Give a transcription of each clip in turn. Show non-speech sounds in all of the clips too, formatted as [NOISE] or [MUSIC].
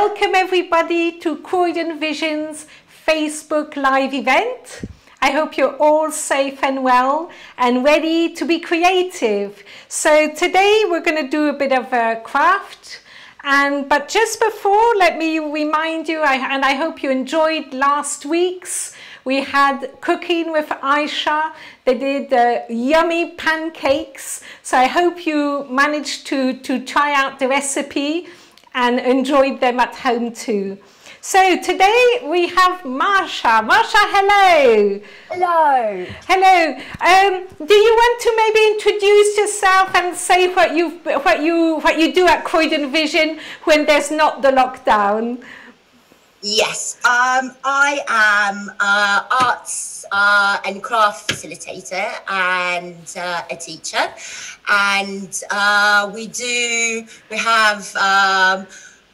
Welcome everybody to Croydon Vision's Facebook Live event. I hope you're all safe and well and ready to be creative. So today we're going to do a bit of a craft. And but just before, let me remind you, I, and I hope you enjoyed last week's. We had cooking with Aisha. They did uh, yummy pancakes. So I hope you managed to, to try out the recipe and enjoyed them at home too. So today we have Marsha. Marsha, hello. Hello. Hello. Um, do you want to maybe introduce yourself and say what you what you what you do at Croydon Vision when there's not the lockdown? Yes, um, I am uh, arts uh, and craft facilitator and uh, a teacher, and uh, we do we have um,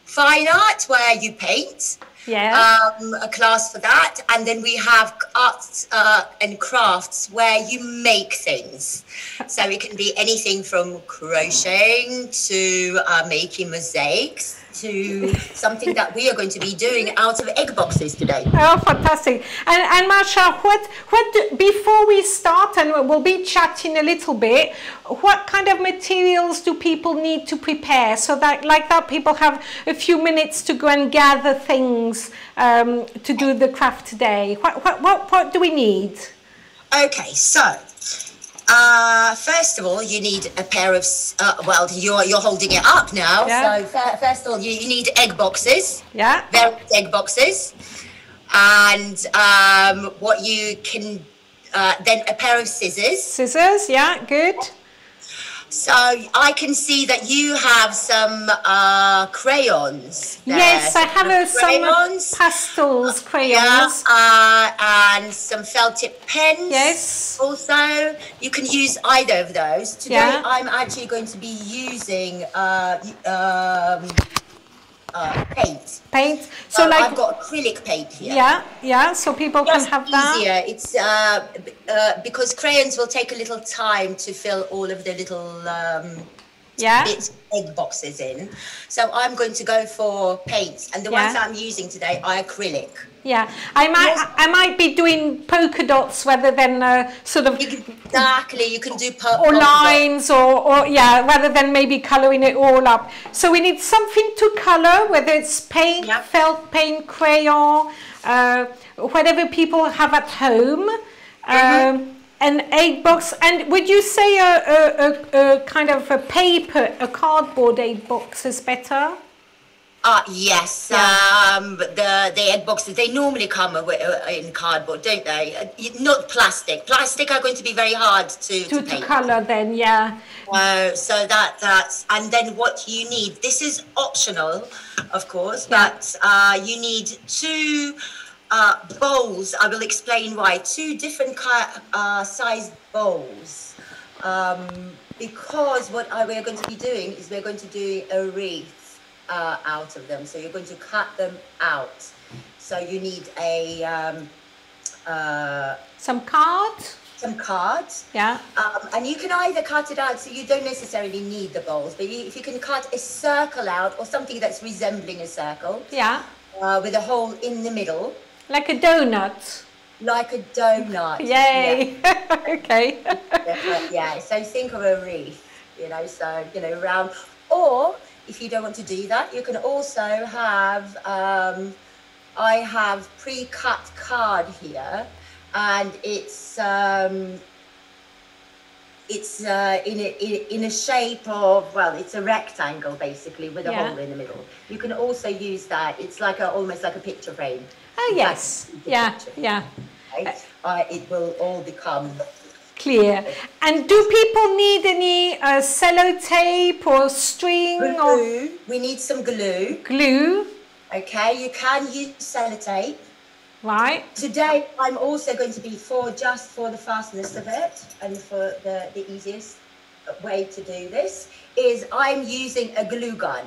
fine art where you paint. Yeah. Um, a class for that, and then we have arts uh, and crafts where you make things. So it can be anything from crocheting to uh, making mosaics to something that we are going to be doing out of egg boxes today. Oh, fantastic! And, and Marsha, what what do, before we start, and we'll be chatting a little bit. What kind of materials do people need to prepare so that, like that, people have a few minutes to go and gather things um, to do the craft day? What what what, what do we need? Okay, so uh, first of all, you need a pair of, uh, well, you're, you're holding it up now. Yeah. So, fir- first of all, you, you need egg boxes, Yeah. various egg boxes. And um, what you can, uh, then a pair of scissors. Scissors. Yeah. Good. So I can see that you have some uh, crayons. there. Yes, I have a, some crayons. pastels, Yeah, crayons. uh, and some felt tip pens. Yes. Also, you can use either of those. Today, Yeah. I'm actually going to be using uh, um, uh, paint. Paint. So So like. I've got acrylic paint here. Yeah. Yeah. So people can Just have that. easier. It's uh, uh, because crayons will take a little time to fill all of the little um, Yeah. bits egg boxes in. So I'm going to go for paints, and the Yeah. ones I'm using today are acrylic. Yeah, I might Yes. I might be doing polka dots rather than uh, sort of You can, exactly, you can do per- or lines or, or yeah, rather than maybe colouring it all up. So we need something to colour, whether it's paint, Yeah. felt paint, crayon, uh, whatever people have at home. Mm-hmm. Um, an egg box, and would you say a, a, a, a kind of a paper, a cardboard egg box is better? Uh, yes, Yeah. um, the, the egg boxes, they normally come uh, in cardboard, don't they? Uh, Not plastic. Plastic are going to be very hard to, To, to to colour then, yeah. Uh, so that that's and then what you need. This is optional, of course, Yeah. but uh, you need two uh, bowls. I will explain why. Two different uh, sized bowls, um, because what I, we're going to be doing is we're going to do a wreath uh, out of them. So you're going to cut them out. So you need a um, uh, Some cards, some cards. yeah. Um, and you can either cut it out, so you don't necessarily need the bowls, but you, if you can cut a circle out or something that's resembling a circle Yeah, uh, with a hole in the middle, like a donut. like a donut. [LAUGHS] Yay! [LAUGHS] okay. Yeah, yeah, yeah. So think of a wreath, you know, so, you know, round. Or if you don't want to do that, you can also have, um, I have pre cut card here, and it's, um, it's uh, in, a, in a shape of well, it's a rectangle basically with a Yeah. hole in the middle. You can also use that. It's like a almost like a picture frame. Oh yes, yeah, picture, yeah, right? Uh, it will all become clear. And do people need any uh, sellotape or string or glue. We need some glue. glue? Okay, you can use sellotape. Right? Today, I'm also going to be for just for the fastness of it and for the, the easiest way to do this is I'm using a glue gun.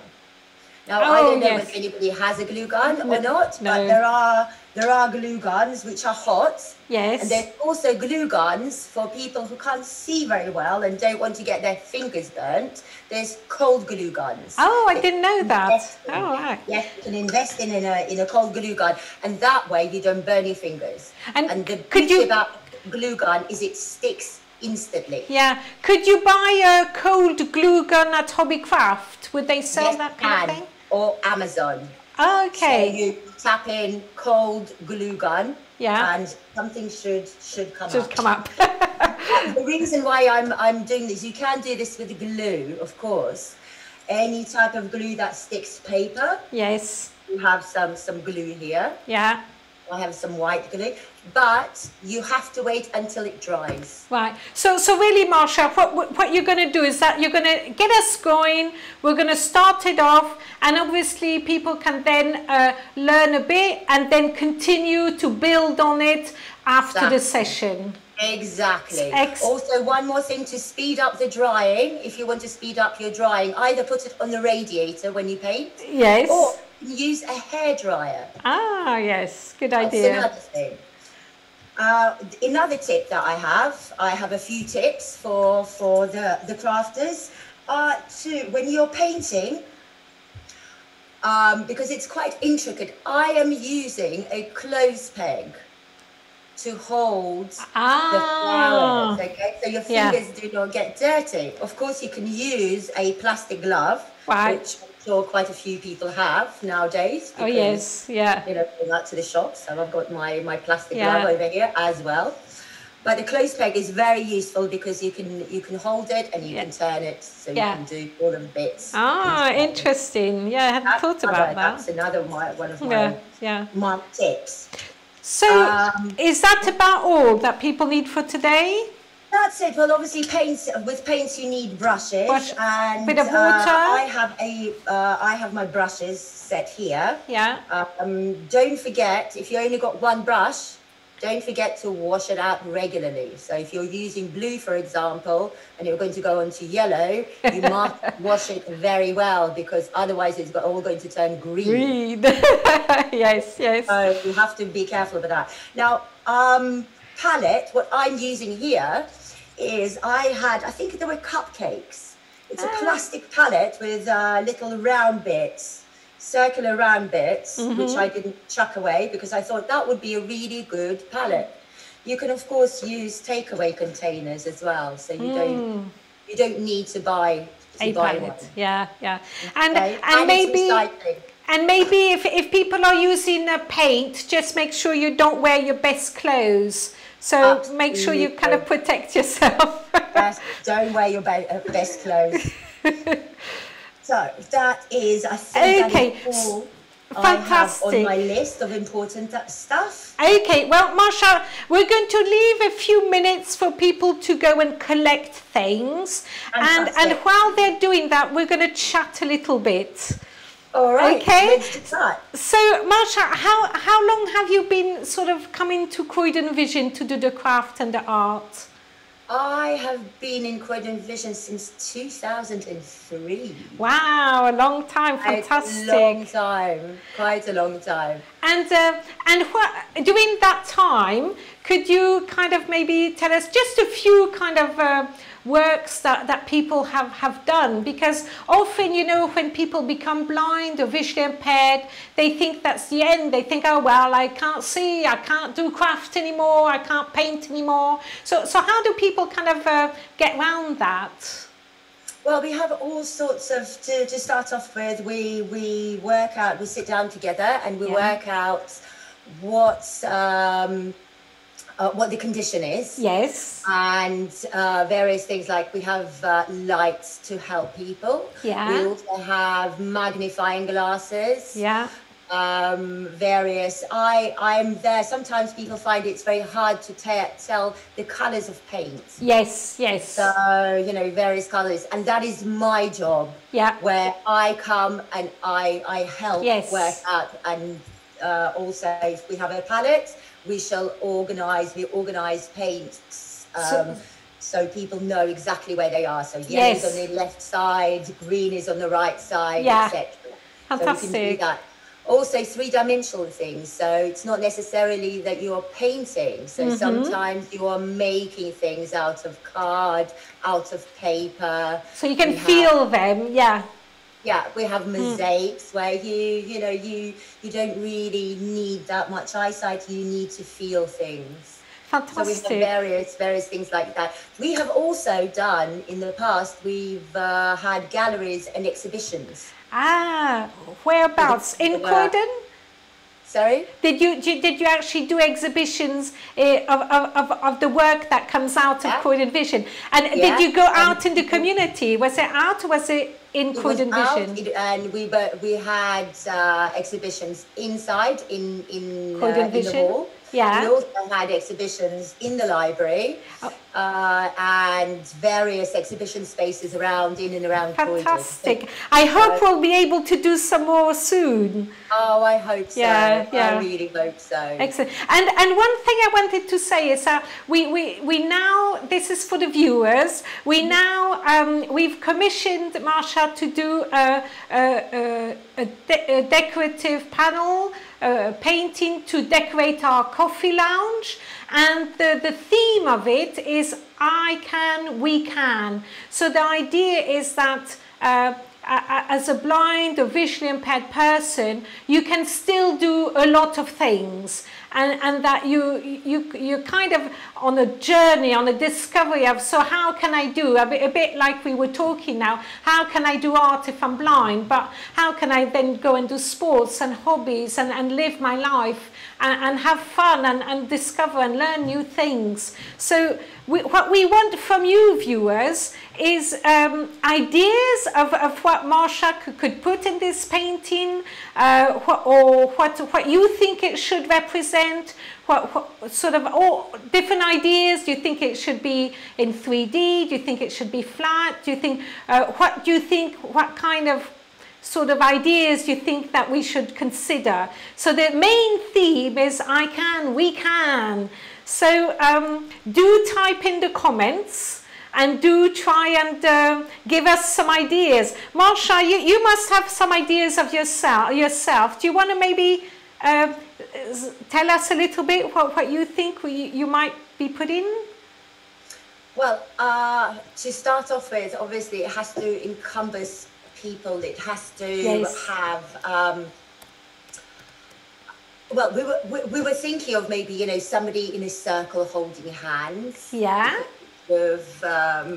Now, I Oh, don't know yes. if anybody has a glue gun No, or not, no. but there are there are glue guns which are hot. Yes. And there's also glue guns for people who can't see very well and don't want to get their fingers burnt. There's cold glue guns. Oh, I didn't know that. Oh, right. Yes, you can invest in, in a in a cold glue gun, and that way you don't burn your fingers. And the could you- about glue gun is it sticks instantly. Yeah. Could you buy a cold glue gun at Hobbycraft? Would they sell Yes, that kind of thing? Or Amazon. Okay. So you tap in cold glue gun. Yeah. And something should should come Just up. come up. [LAUGHS] the reason why I'm I'm doing this, you can do this with glue, of course. Any type of glue that sticks paper. yes. You have some some glue here. Yeah. I have some white glue, but you have to wait until it dries. Right. So, so really, Marsha, what, what you're going to do is that you're going to get us going. We're going to start it off, and obviously, people can then uh, learn a bit and then continue to build on it after the session. Exactly. Ex- also, one more thing to speed up the drying. If you want to speed up your drying, either put it on the radiator when you paint, Yes. or use a hairdryer. Ah, yes. Good That's idea. another thing. Uh, another tip that I have, I have a few tips for for the the crafters. Uh, to when you're painting, um, because it's quite intricate. I am using a clothes peg to hold the Ah. flowers. Okay, so your Yeah. fingers do not get dirty. Of course, you can use a plastic glove, Right. which sure quite a few people have nowadays. Oh, yes. Yeah. you know, going out to the shops. So I've got my, my plastic Yeah. glove over here as well. But the clothes peg is very useful because you can you can hold it and you Yeah. can turn it so Yeah. you can do all the bits. Ah, interesting. Yeah, I hadn't That's thought another- about that. That's another my, one of my Yeah, yeah. my tips. So, Um, is that about all that people need for today? That's it. Well, obviously, paints with paints you need brushes Brush- and bit of uh, water. I have a uh, I have my brushes set here. Yeah. Um, don't forget, if you only got one brush, don't forget to wash it out regularly. So if you're using blue, for example, and you're going to go onto yellow, you [LAUGHS] must wash it very well because otherwise it's all going to turn green. Read. [LAUGHS] yes, yes. So you have to be careful with that. Now, um, palette, what I'm using here is I had, I think there were cupcakes. It's a Ah. plastic palette with uh, little round bits, circular round bits, which Mm-hmm. I didn't chuck away because I thought that would be a really good palette. You can of course use takeaway containers as well, so you don't you don't need to buy to Mm. A buy palette. one. Yeah, yeah. And okay? and it's maybe and maybe if if people are using a paint, just make sure you don't wear your best clothes. So make sure you kind of protect yourself. [LAUGHS] Yes, don't wear your uh, best clothes. so that is, I think, Okay, that is all I have fantastic. on my list of important stuff. Okay, well, Marsha, we're going to leave a few minutes for people to go and collect things. And, and while they're doing that, we're going to chat a little bit. All right, Okay. So, Marsha, how, how long have you been sort of coming to Croydon Vision to do the craft and the art? I have been in Croydon Vision since 2003. Wow, a long time, Quite a fantastic. long time, quite a long time. And uh, and what, during that time, could you kind of maybe tell us just a few kind of uh, works that, that people have, have done? Because often, you know, when people become blind or visually impaired, they think that's the end. They think, oh, well, I can't see, I can't do craft anymore, I can't paint anymore. So, so how do people kind of uh, get around that? Well, we have all sorts of, to, to start off with, we, we work out, we sit down together and we Yeah. work out what, um, uh, what the condition is. Yes. and uh, various things like we have uh, lights to help people. Yeah. We also have magnifying glasses. Yeah. Um, various. I I'm there. Sometimes people find it's very hard to te- tell the colors of paint. Yes. Yes. So you know various colors, and that is my job. Yeah. Where I come and I I help Yes. work out and uh, also if we have a palette, we shall organize. We organize paints. Um, so, people know exactly where they are. So yellow is Yes. on the left side, green is on the right side, Yeah. etc. So we can do Fantastic. that. also three-dimensional things. So it's not necessarily that you are painting. So sometimes you are making things out of card, out of paper. So you can We have- feel them, yeah. Yeah, we have Hmm. mosaics where you you know you you don't really need that much eyesight. You need to feel things. Fantastic. So we have Fantastic. various various things like that. We have also done in the past. We've uh, had galleries and exhibitions. Ah, whereabouts? In. Croydon? Sorry. Did you, did did you actually do exhibitions eh, of, of, of, of the work that comes out of Yeah. Croydon Vision? And Yeah, did you go and out in the community? Was it out or was it in It Croydon out, Vision? it- and we were, we had uh, exhibitions inside in in, uh, in the Vision? hall. Yeah. We also had exhibitions in the library Oh. Uh, and various exhibition spaces around in and around Croydon. So- Fantastic. I hope we'll be able to do some more soon. oh, I hope so. Yeah, yeah. I really hope so. Excellent. And and one thing I wanted to say is that we we, we now this is for the viewers. We now um, we've commissioned Marsha to do a a, a, a, de- a decorative panel. Uh, painting to decorate our coffee lounge and the, the theme of it is I can, we can. So the idea is that uh, as a blind or visually impaired person, you can still do a lot of things. And, and that you, you, you're kind of on a journey, on a discovery of, so how can I do, a bit, a bit like we were talking now, how can I do art if I'm blind, but how can I then go and do sports and hobbies and, and live my life and, and have fun and, and discover and learn new things. So we, what we want from you viewers is um, ideas of, of what Marsha could, could put in this painting uh, what, or what, what you think it should represent, what, what sort of all different ideas. Do you think it should be in 3D? Do you think it should be flat? Do you think, uh, what do you think, what kind of sort of ideas you think that we should consider. So the main theme is I can, we can. So um, do type in the comments and do try and uh, give us some ideas. Marsha, you, you must have some ideas of yourself. yourself. Do you want to maybe uh, tell us a little bit what, what you think you, you might be putting? In? Well, uh, to start off with, obviously it has to encompass people. It has to Yes. have. Um, well, we were we, we were thinking of maybe you know somebody in a circle holding hands. Yeah. With um,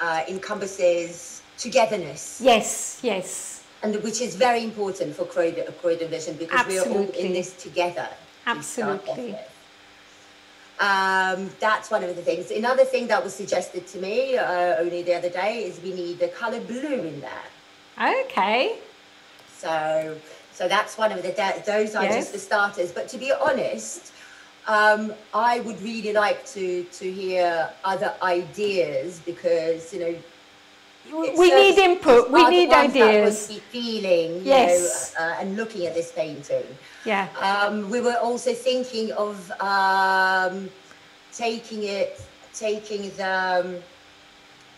uh, encompasses togetherness, Yes, yes. and which is very important for Croydon, Croydon Vision because we are all in this together. to Absolutely. Um, that's one of the things. Another thing that was suggested to me uh, only the other day is we need the color blue in there. Okay. So, so that's one of the that- those are Yes. just the starters. But to be honest, um, I would really like to to hear other ideas because you know We need input. We need ones that ideas. feeling, Yes. know, uh, and looking at this painting. Yeah. Um, we were also thinking of um, taking it, taking the um,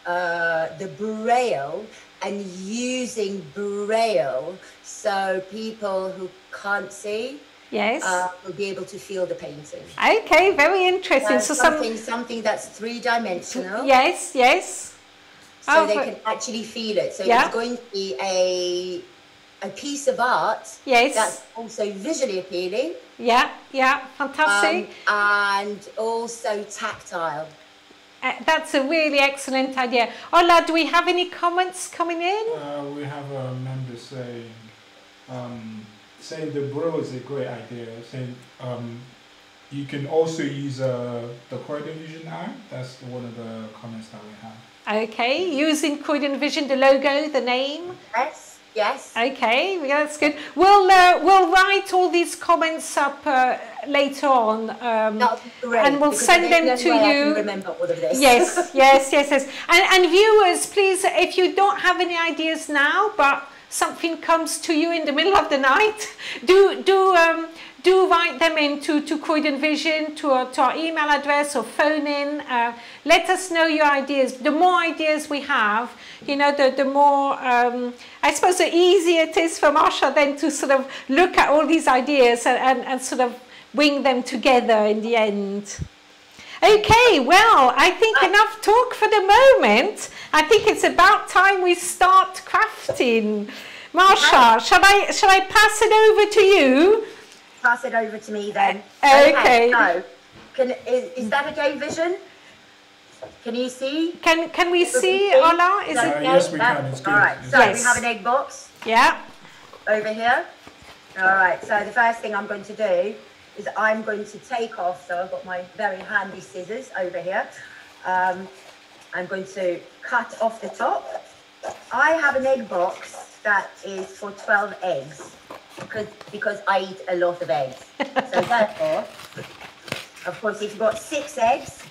uh, the braille and using braille so people who can't see Yes. uh, will be able to feel the painting. Okay, very interesting. Uh, so some something, something that's three dimensional, yes, yes. So Oh, they but- can actually feel it. So Yeah. it's going to be a a piece of art Yes. that's also visually appealing. Yeah, yeah, fantastic. Um, and also tactile. Uh, that's a really excellent idea. Ola, do we have any comments coming in? Uh, we have a member saying, um, saying the braille is a great idea. Saying um, you can also use uh, the Croydon Vision app. That's one of the comments that we have. Okay, using Croydon Vision, the logo, the name. Yes, yes. Okay, yeah, that's good. We'll uh, we'll write all these comments up uh, later on. Um, That would be great, and we'll send them to you. remember all of this. yes, [LAUGHS] yes, yes, yes. And, and viewers, please, if you don't have any ideas now, but something comes to you in the middle of the night, [LAUGHS] do do um, do write them in to, to Croydon Vision, to our, to our email address or phone in. Uh, let us know your ideas. The more ideas we have, you know, the, the more, um, I suppose the easier it is for Marsha then to sort of look at all these ideas and, and, and sort of wing them together in the end. Okay, well, I think enough talk for the moment. I think it's about time we start crafting. Marsha, shall I, shall I pass it over to you? Pass it over to me then. Okay. so, can, is, is that okay, Vision? Can you see? Can, can we see, Ola? Is No, it? Yes, we can. It's good. All right, so Yes. we have an egg box Yeah. over here. All right, so the first thing I'm going to do is I'm going to take off, so I've got my very handy scissors over here. Um, I'm going to cut off the top. I have an egg box that is for 12 eggs because, because I eat a lot of eggs. So [LAUGHS] therefore, of course, if you've got six eggs,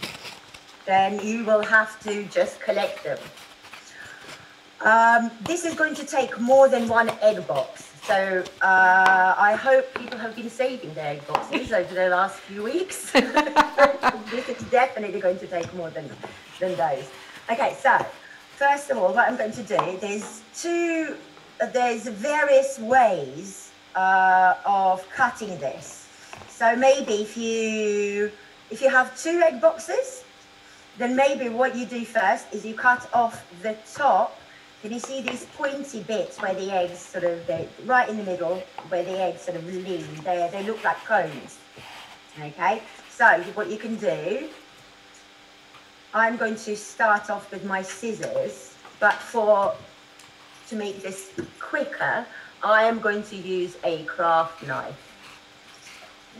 then you will have to just collect them. Um, this is going to take more than one egg box. So uh, I hope people have been saving their egg boxes over the last few weeks. [LAUGHS] [LAUGHS] this is definitely going to take more than, than those. Okay, so first of all, what I'm going to do, there's two, there's various ways uh, of cutting this. So maybe if you, if you have two egg boxes, then maybe what you do first is you cut off the top. Can you see these pointy bits where the eggs sort of, they right in the middle, where the eggs sort of lean? They, they look like cones. Okay, so what you can do, I'm going to start off with my scissors, but for, to make this quicker, I am going to use a craft knife.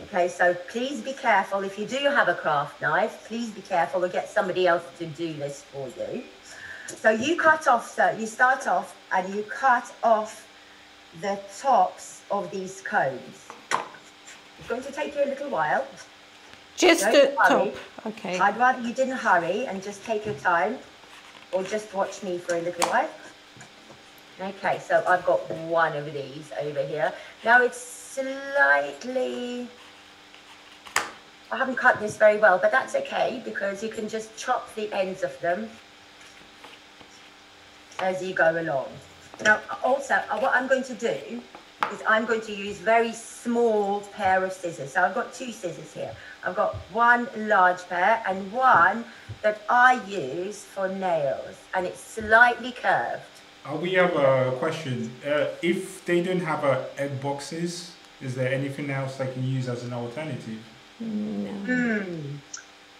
Okay, so please be careful. If you do have a craft knife, please be careful or get somebody else to do this for you. So you cut off, so you start off and you cut off the tops of these cones. It's going to take you a little while. Just the top. Okay. I'd rather you didn't hurry and just take your time or just watch me for a little while. Okay, so I've got one of these over here. Now it's slightly, I haven't cut this very well, but that's okay because you can just chop the ends of them as you go along. Now also, uh, what I'm going to do is I'm going to use very small pair of scissors. So I've got two scissors here. I've got one large pair and one that I use for nails and it's slightly curved. Uh, we have a question. Uh, if they don't have uh, egg boxes, is there anything else they can use as an alternative? Hmm.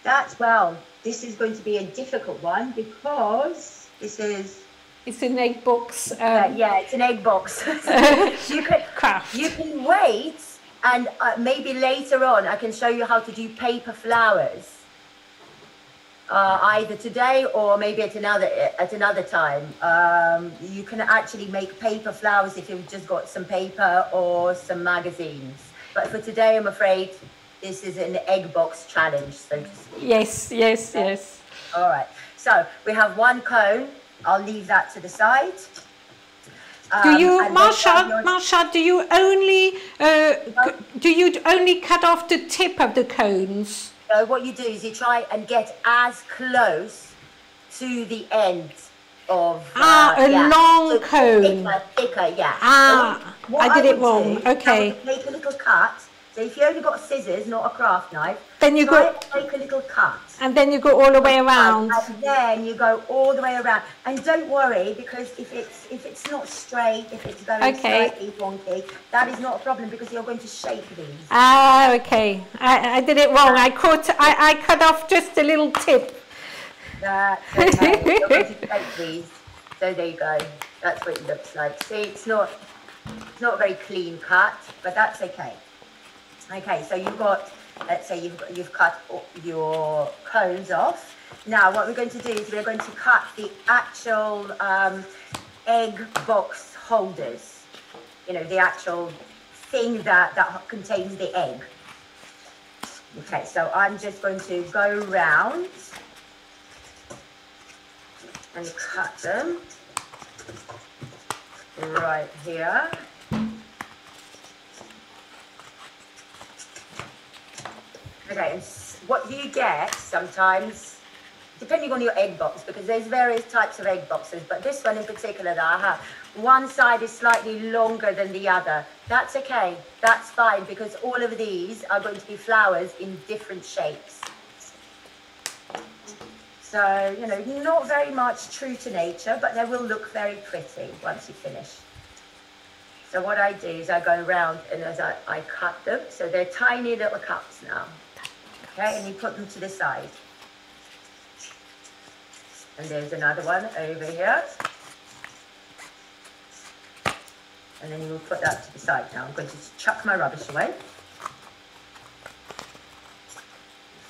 That's well, this is going to be a difficult one because this is It's an egg box. uh, Um, yeah, it's an egg box. [LAUGHS] you can craft. you can wait and uh, maybe later on I can show you how to do paper flowers. Uh, either today or maybe at another at another time. Um, you can actually make paper flowers if you've just got some paper or some magazines. But for today, I'm afraid this is an egg box challenge, so to speak. Yes, yes, yes. All right. So we have one cone. I'll leave that to the side. Do Um, you, and Marsha, Marsha, do you only, uh, do you only cut off the tip of the cones? So what you do is you try and get as close to the end of Ah, uh, a long so cone. Thicker, thicker, yeah. Ah, So I did it would wrong. I Okay. Make a little cut. So if you only got scissors, not a craft knife, Then you go- make a little cut. And then you go all the way around. And then you go all the way around. And don't worry because if it's if it's not straight, if it's going Okay. slightly wonky, that is not a problem because you're going to shape these. Ah, okay. I, I did it wrong. I caught, I, I cut off just a little tip. That's okay. You're going to shape these. So there you go. That's what it looks like. See, it's not it's not a very clean cut, but that's okay. Okay, so you've got let's say you've you've cut your cones off. Now what we're going to do is we're going to cut the actual um, egg box holders. You know, the actual thing that that contains the egg. Okay, so I'm just going to go round and cut them right here. Okay, and what you get sometimes, depending on your egg box, because there's various types of egg boxes, but this one in particular that I have, one side is slightly longer than the other. That's okay, that's fine, because all of these are going to be flowers in different shapes. So, you know, not very much true to nature, but they will look very pretty once you finish. So what I do is I go around and as I, I cut them, so they're tiny little cups now. Okay, and you put them to the side. And there's another one over here. And then you will put that to the side now. I'm going to chuck my rubbish away.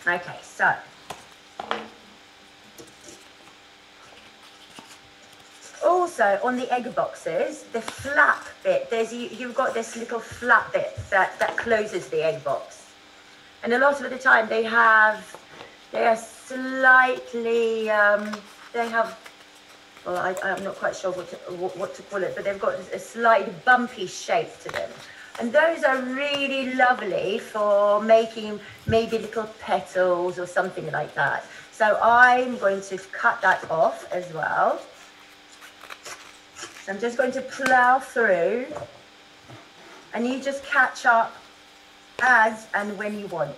Okay, so also on the egg boxes, the flap bit, there's you, you've got this little flap bit that, that closes the egg box. And a lot of the time they have, they are slightly, um, they have, well, I, I'm not quite sure what to, what, what to call it, but they've got a slight bumpy shape to them. And those are really lovely for making maybe little petals or something like that. So I'm going to cut that off as well. So I'm just going to plow through and you just catch up as and when you want.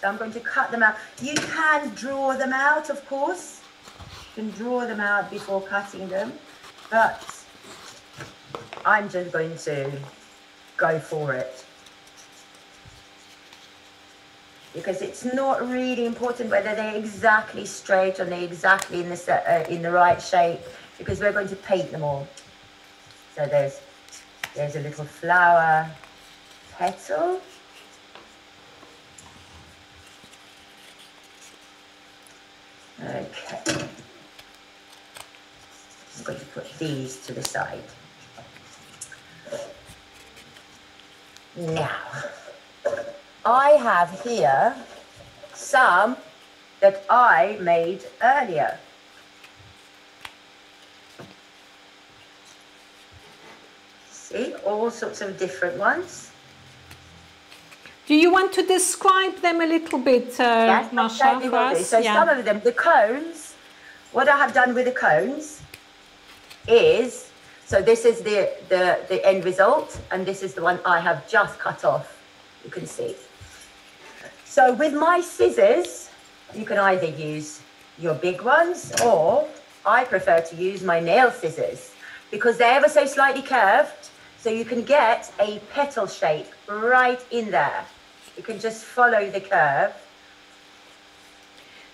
So I'm going to cut them out. You can draw them out, of course. You can draw them out before cutting them, but I'm just going to go for it. Because it's not really important whether they're exactly straight or they're exactly in the, uh, in the right shape because we're going to paint them all. So there's, there's a little flower petal. Okay. I'm going to put these to the side. Now, I have here some that I made earlier. See, all sorts of different ones. Do you want to describe them a little bit, uh, yes, for us? So yeah. some of them, the cones, what I have done with the cones is, so this is the, the, the end result, and this is the one I have just cut off, you can see. So with my scissors, you can either use your big ones, or I prefer to use my nail scissors because they're ever so slightly curved, so you can get a petal shape right in there. You can just follow the curve.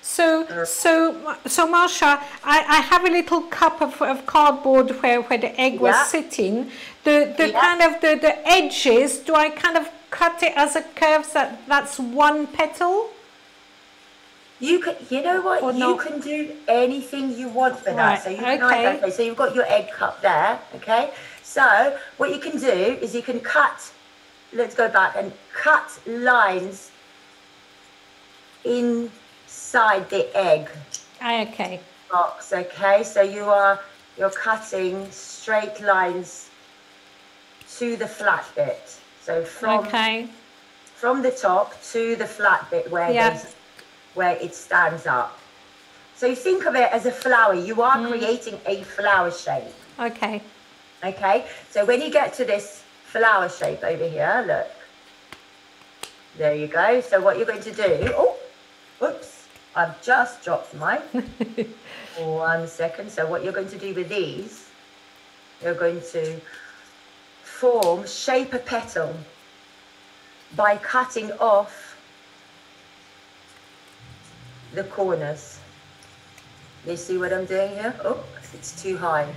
So, so, so Marsha, I, I have a little cup of, of cardboard where, where the egg was sitting. The, the yeah. kind of the, the edges, do I kind of cut it as a curve so that that's one petal? You can, you know what? Or you not? can do anything you want for right. that. So you can okay. okay. So you've got your egg cup there. Okay. So what you can do is you can cut let's go back and cut lines inside the egg ah, okay. box okay? So you are you're cutting straight lines to the flat bit. So from okay. from the top to the flat bit where yeah. where it stands up. So you think of it as a flower. You are mm. creating a flower shape. Okay okay so when you get to this flower shape over here. Look. There you go. So what you're going to do, oh, whoops, I've just dropped mine. [LAUGHS] One second. So what you're going to do with these, you're going to form, shape a petal by cutting off the corners. You see what I'm doing here? Oh, it's too high.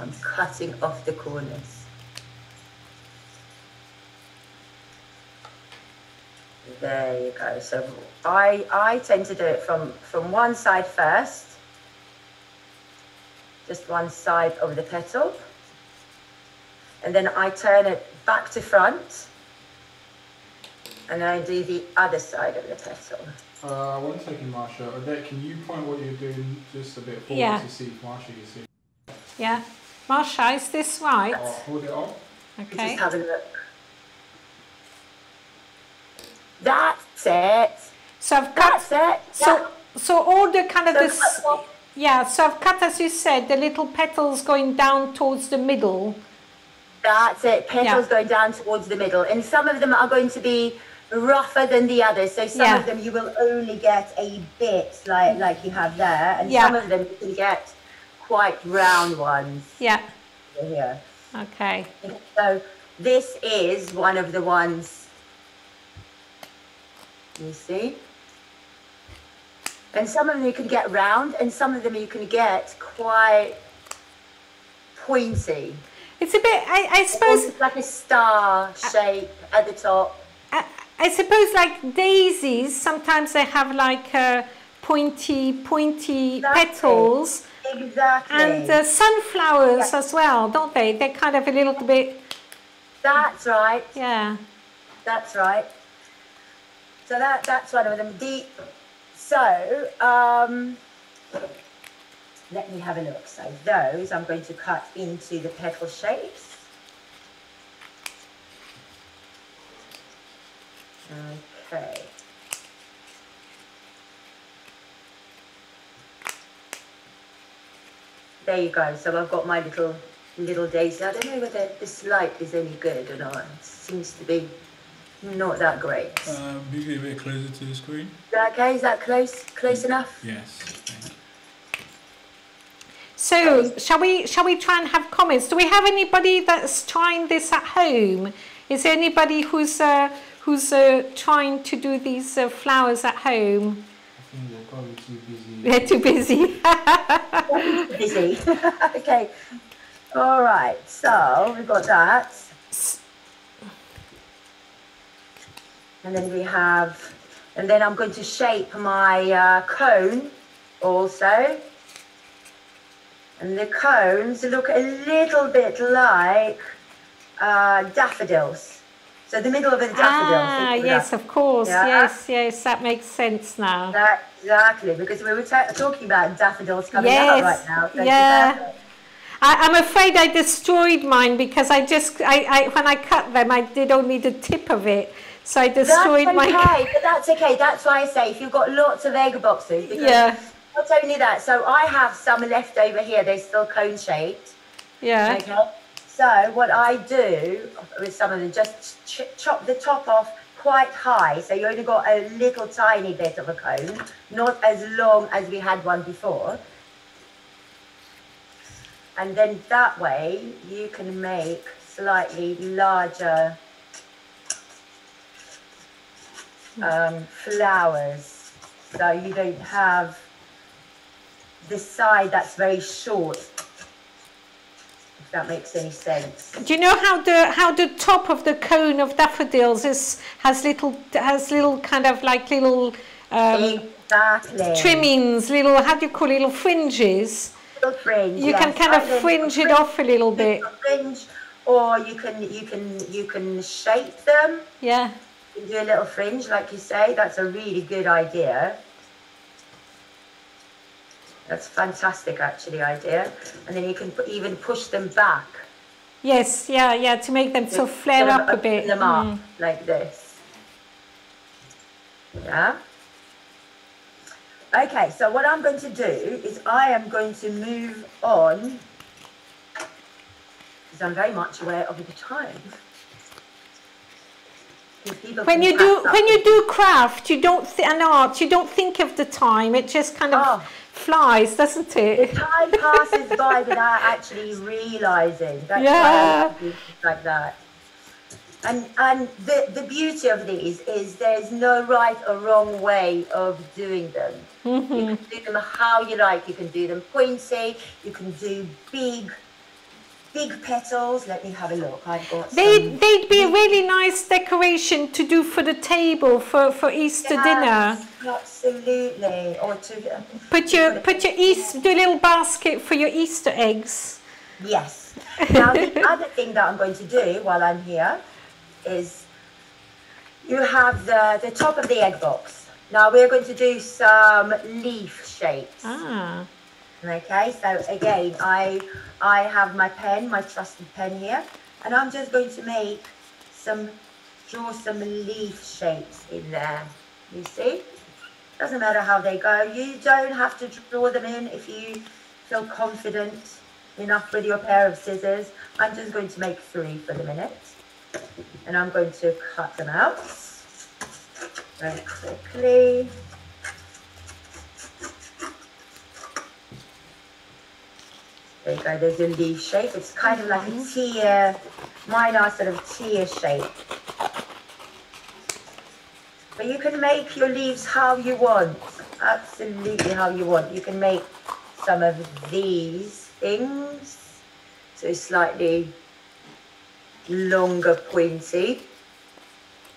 I'm cutting off the corners. There you go. So I, I tend to do it from, from one side first. Just one side of the petal. And then I turn it back to front. And then I do the other side of the petal. Uh, one second, Marsha. Odette, can you point what you're doing just a bit forward yeah. to see if Marsha can see? Yeah. Marsha, is this right? Oh, hold it up. Okay. Just have a look. That's it. So I've cut. That's it. So Yeah. so all the kind of So this. Yeah. So I've cut, as you said, the little petals going down towards the middle. That's it. Petals Yeah. going down towards the middle, and some of them are going to be rougher than the others. So some Yeah. of them you will only get a bit like like you have there, and Yeah. some of them you can get quite round ones Yeah. here. Okay. So this is one of the ones. You see. And some of them you can get round, and some of them you can get quite pointy. It's a bit. I, I suppose. Like a star shape at the top. I, I suppose like daisies. Sometimes they have like uh, pointy, pointy petals, Exactly. and uh, sunflowers Yeah. as well, don't they? They're kind of a little bit. that's right. Yeah. That's right. So that that's one of them. The so um, let me have a look. So those I'm going to cut into the petal shapes. Okay. There you go. So I've got my little little daisy. I don't know whether this light is any good or not. It seems to be not that great. Um, you get a bit closer to the screen. Is that okay? Is that close? Close enough? Yes. So shall we shall we try and have comments? Do we have anybody that's trying this at home? Is there anybody who's uh, who's uh, trying to do these uh, flowers at home? I think they're probably too busy. [LAUGHS] Too. Busy. [LAUGHS] okay. All right. So we've got that. And then we have, and then I'm going to shape my uh, cone also. And the cones look a little bit like uh, daffodils. So the middle of a daffodil. ah, yes, of course. Yeah. Yes, yes, that makes sense now. That, exactly, because we were ta- talking about daffodils coming out right now. so yeah. I, I'm afraid I destroyed mine because I just I, I when I cut them I did only the tip of it, so I destroyed that's okay, my. [LAUGHS] but that's okay. That's why I say if you've got lots of egg boxes, because Yeah, not only that, so I have some left over here. They're still cone shaped. yeah. Okay. So what I do with some of them, just ch- chop the top off quite high, so you only got a little tiny bit of a cone, not as long as we had one before. And then that way you can make slightly larger um, flowers. So you don't have this side that's very short. If that makes any sense. Do you know how the how the top of the cone of daffodils is has little has little kind of like little um, exactly. trimmings, little how do you call it, little fringes? Little fringe. You can yes. kind of fringe it fringe- off a little bit. Fringe, or you can you can you can shape them. Yeah. Do a little fringe, like you say. That's a really good idea. That's fantastic, actually, idea. And then you can even push them back. Yes. Yeah. Yeah. To make them so flare of up a bit. Them up Mm. like this. Yeah. Okay, so what I'm going to do is I am going to move on because I'm very much aware of the time. When you do when you do craft, you don't th- and art, you don't think of the time. It just kind of Oh. Flies, doesn't it? The time passes by without actually realizing. That's Yeah. why I do things like that. And and the the beauty of these is there's no right or wrong way of doing them. Mm-hmm. You can do them how you like. You can do them pointy. You can do big, big petals. Let me have a look. I've got. They some- they'd be a really nice decoration to do for the table for for Easter dinner. Absolutely. Or to Put your put your East do a little basket for your Easter eggs. Yes. [LAUGHS] Now, the other thing that I'm going to do while I'm here is you have the, the top of the egg box. Now, we're going to do some leaf shapes. Ah, Okay, so again, I, I have my pen, my trusted pen here, and I'm just going to make some draw some leaf shapes in there. You see? Doesn't matter how they go. You don't have to draw them in if you feel confident enough with your pair of scissors. I'm just going to make three for the minute. And I'm going to cut them out very quickly. There's a leaf shape. It's kind of like a tear. Mine are sort of tear shape. But you can make your leaves how you want. Absolutely how you want. You can make some of these things. So slightly longer pointy.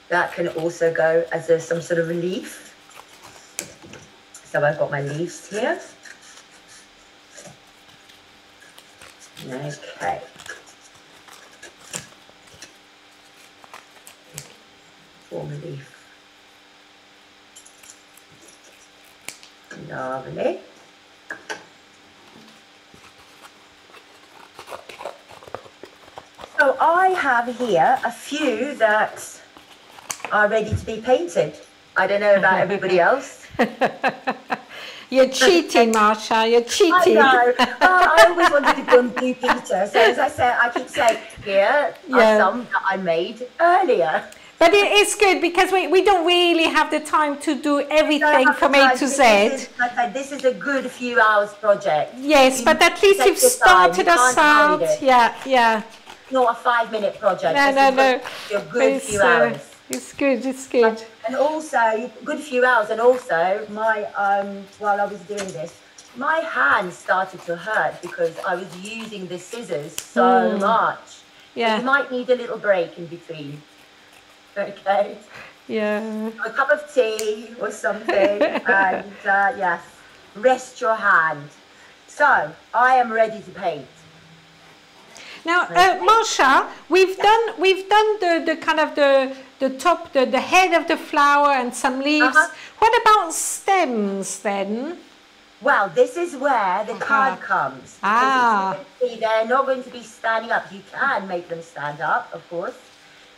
That can also go as a, some sort of leaf. So I've got my leaves here. Okay. Form a leaf. Lovely. So I have here a few that are ready to be painted. I don't know about everybody [LAUGHS] else. [LAUGHS] You're cheating, Marsha. You're cheating. I know. Well, I always wanted to go and do Peter. So as I said, I keep say, here Yeah. are some that I made earlier. But it is good because we, we don't really have the time to do everything from A to this Z. is- like I This is a good few hours project. Yes, You but at least you've started us out. Yeah, yeah. Not a five minute project. No, This no, no. A good It's, few uh, hours. it's good. It's good. And also, good few hours, and also, my um, while I was doing this, my hand started to hurt because I was using the scissors so Mm. much. So Yeah, you might need a little break in between. Okay, yeah. a cup of tea or something, [LAUGHS] and uh, yes, rest your hand. So I am ready to paint. Now, uh, Marsha, we've done we've done the, the kind of the the top, the, the head of the flower and some leaves. Uh-huh. What about stems then? Well, this is where the card Uh-huh. comes. Ah. as you can see, They're not going to be standing up. You can make them stand up, of course.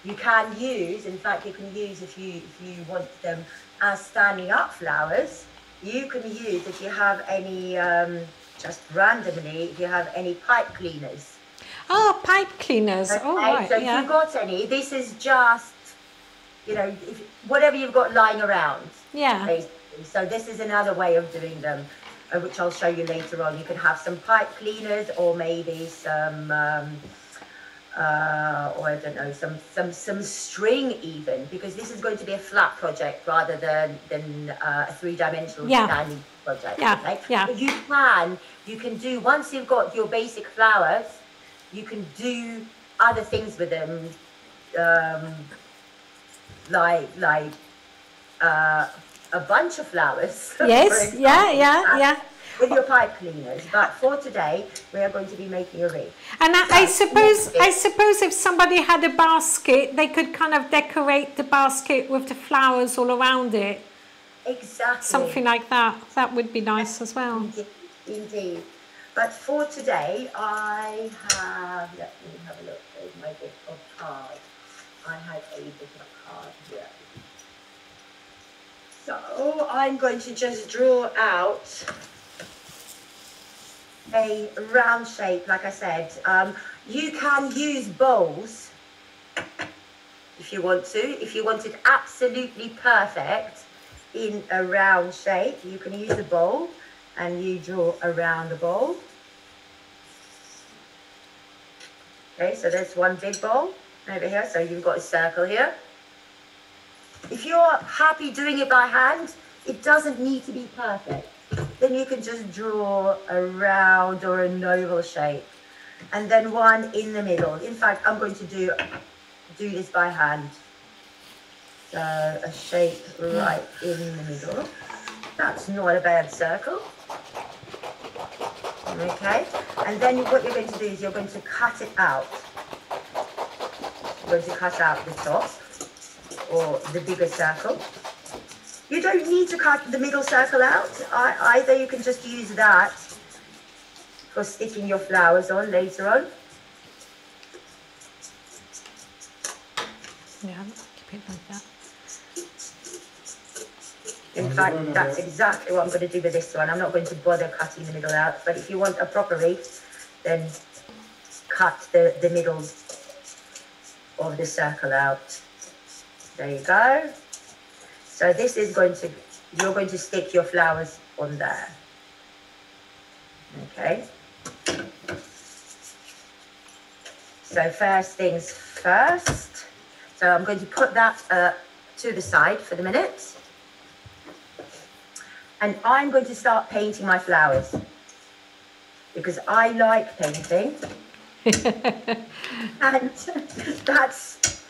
You can use, in fact, you can use if you if you want them as standing up flowers. You can use if you have any, um, just randomly, if you have any pipe cleaners. Oh, pipe cleaners. Oh, Okay, right. so if Yeah. you've got any, this is just, you know, if, whatever you've got lying around Yeah. basically. So this is another way of doing them, uh, which I'll show you later on. You can have some pipe cleaners or maybe some, um, uh, or I don't know, some some some string even, because this is going to be a flat project rather than than uh, a three-dimensional Yeah. standing project. Yeah, okay? yeah. But you can you can do once you've got your basic flowers, you can do other things with them, um, like like uh, a bunch of flowers. [LAUGHS] Yes. Yeah. Yeah. Yeah. With your pipe cleaners, but for today we are going to be making a wreath. And I, I suppose. I suppose if somebody had a basket, they could kind of decorate the basket with the flowers all around it. Exactly. Something like that. That would be nice as well. Indeed, indeed. But for today, I have. Let me have a look. There's my bit of card. I have a bit of card here. So I'm going to just draw out a round shape, like I said. Um, you can use bowls if you want to. If you want it absolutely perfect in a round shape, you can use a bowl and you draw around the ball. Okay, so there's one big ball over here. So you've got a circle here. If you're happy doing it by hand, it doesn't need to be perfect. Then you can just draw a round or an oval shape. And then one in the middle. In fact, I'm going to do do this by hand. So a shape right in the middle. That's not a bad circle. Okay, and then what you're going to do is you're going to cut it out. You're going to cut out the top or the bigger circle. You don't need to cut the middle circle out. I, either you can just use that for sticking your flowers on later on. Yeah. Keep it like that. In fact, that's exactly what I'm going to do with this one. I'm not going to bother cutting the middle out, but if you want a proper wreath, then cut the, the middle of the circle out. There you go. So this is going to, you're going to stick your flowers on there. Okay. So first things first. So I'm going to put that uh, to the side for the minute. And I'm going to start painting my flowers because I like painting. [LAUGHS] and [LAUGHS] that's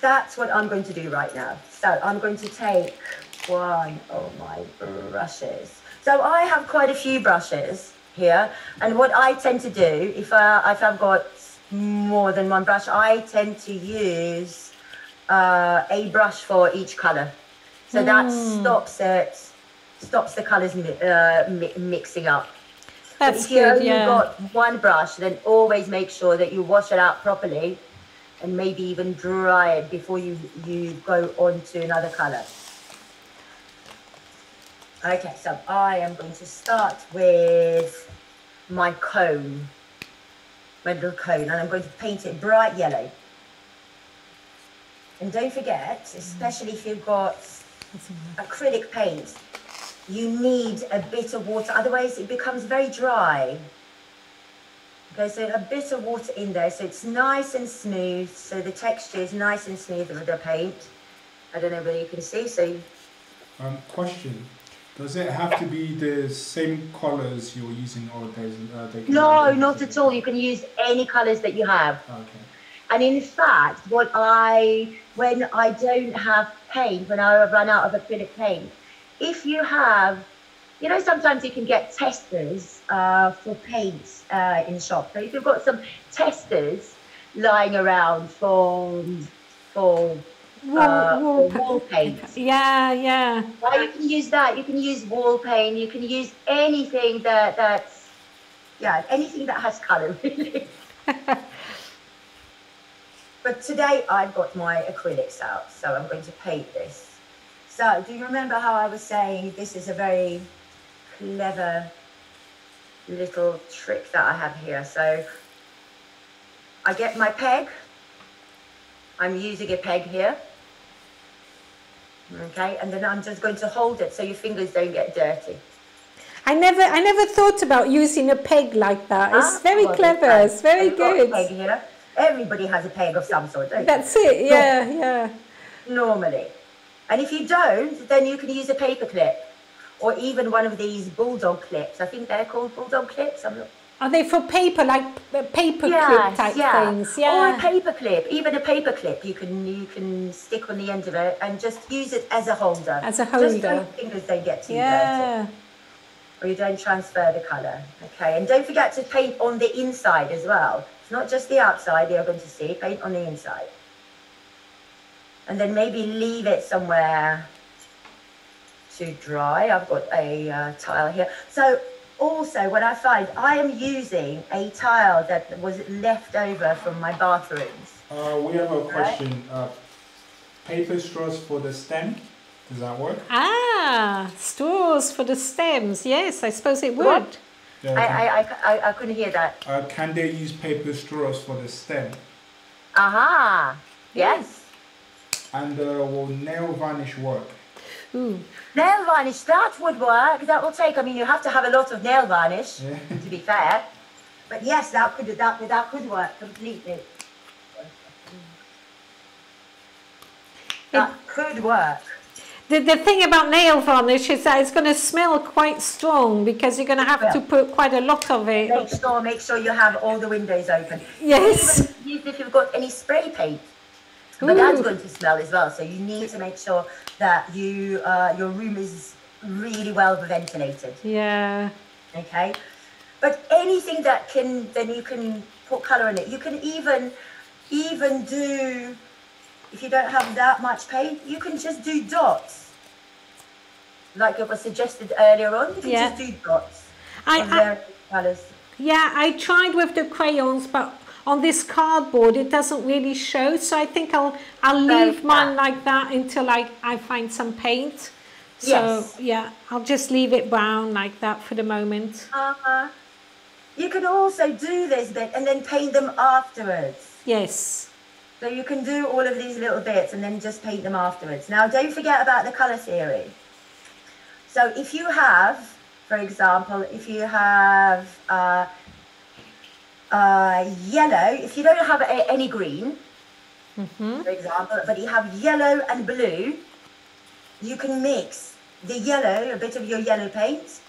that's what I'm going to do right now. So I'm going to take one of my brushes. So I have quite a few brushes here, and what I tend to do if I if I've got more than one brush, I tend to use uh, a brush for each color. So that stops it, stops the colors uh, mi- mixing up. That's if you good, only yeah. got one brush, then always make sure that you wash it out properly and maybe even dry it before you, you go on to another color. Okay, so I am going to start with my cone, my little cone, and I'm going to paint it bright yellow. And don't forget, especially if you've got acrylic paint, you need a bit of water, otherwise it becomes very dry. Okay, so a bit of water in there, so it's nice and smooth, so the texture is nice and smooth with the paint. I don't know whether you can see, so Um, question: Does it have to be the same colors you're using, or there's uh, no, not at all. You can use any colors that you have. Okay. And in fact, what I, when I don't have paint, when I run out of acrylic paint, if you have, you know, sometimes you can get testers uh, for paint uh, in shops. So if you've got some testers lying around for, for uh, for wall paint, Yeah, yeah. well, you can use that. You can use wall paint. You can use anything that that's, yeah, anything that has color [LAUGHS] really. [LAUGHS] but today I've got my acrylics out, so I'm going to paint this. So do you remember how I was saying this is a very clever little trick that I have here? So I get my peg. I'm using a peg here. Okay, and then I'm just going to hold it so your fingers don't get dirty. I never, I never thought about using a peg like that. It's Ah, very well, clever. It's very I've got a good. peg here. Everybody has a peg of some sort, don't That's it. Yeah, yeah. Normally. And if you don't, then you can use a paper clip or even one of these bulldog clips. I think they're called bulldog clips. I'm not Are they for paper, like uh, paper clip type things? Yeah. Or a Yeah. paper clip, even a paper clip you can you can stick on the end of it and just use it as a holder. As a holder. Just so your fingers don't get too dirty. Yeah. or you don't transfer the colour. Okay, and don't forget to paint on the inside as well. It's not just the outside you're going to see, paint on the inside. And then maybe leave it somewhere to dry. I've got a uh, tile here. So also what I find, I am using a tile that was left over from my bathrooms. Uh, we have a question. Uh, paper straws for the stem. Does that work? Ah, straws for the stems. Yes, I suppose it would. What? Yeah, I, I, I, I, I couldn't hear that. Uh, can they use paper straws for the stem? Aha, yes. And uh, will nail varnish work? Ooh. Nail varnish, that would work. That will take, I mean, you have to have a lot of nail varnish, Yeah. [LAUGHS] to be fair. But yes, that could, that, that could work completely. That could work. The, the thing about nail varnish is that it's going to smell quite strong because you're going to have to put quite a lot of it. Make it. sure, make sure you have all the windows open. Yes. Even if you've got any spray paint. But that's going to smell as well. So you need to make sure that you, uh, your room is really well ventilated. Yeah. okay but anything that can then you can put color in it you can even even do if you don't have that much paint you can just do dots like it was suggested earlier on you can Yeah. just do dots I- I- colors Yeah, I tried with the crayons, but on this cardboard it doesn't really show. So I think I'll I'll leave mine like that until I, I find some paint. So Yes. yeah, I'll just leave it brown like that for the moment. Uh, you can also do this bit and then paint them afterwards. Yes. So you can do all of these little bits and then just paint them afterwards. Now, don't forget about the color theory. So if you have, for example, if you have uh, uh, yellow, if you don't have a, any green, for example, but you have yellow and blue, you can mix the yellow, a bit of your yellow paint,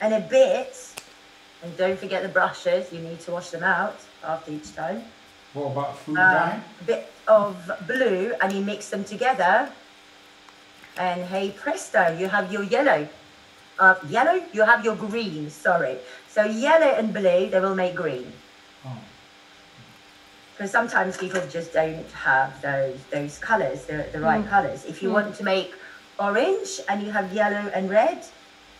and a bit, and don't forget the brushes, you need to wash them out after each time. What about food uh, dye? a bit of blue and you mix them together. And hey presto you have your yellow uh, yellow you have your green sorry. So yellow and blue they will make green. Oh. because sometimes people just don't have those those colors the, the right hmm. colors. If you hmm. want to make orange and you have yellow and red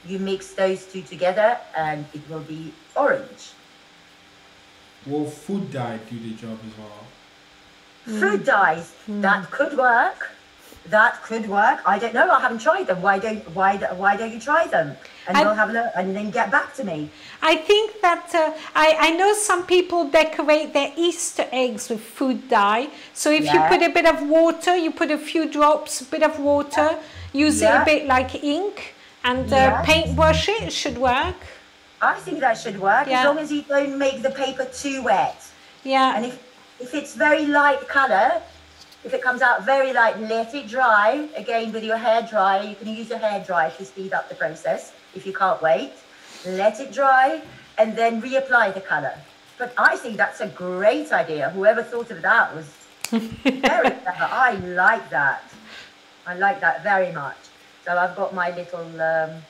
you mix those two together and it will be orange. Will food dye do the job as well? Food hmm. dyes that could work. That could work. I don't know. I haven't tried them. Why don't why why don't you try them? And I- we'll have a look and then get back to me. I think that uh, I, I know some people decorate their Easter eggs with food dye. So if Yeah. you put a bit of water, you put a few drops, a bit of water, use it a bit like ink, and uh, Yeah. paintbrush it. It should work. I think that should work Yeah. as long as you don't make the paper too wet. Yeah. And if if it's very light color, if it comes out very light, let it dry. Again with your hair dryer, you can use your hair dryer to speed up the process if you can't wait. Let it dry and then reapply the color. But I think that's a great idea. Whoever thought of that was [LAUGHS] very clever. I like that. I like that very much. So I've got my little. Um,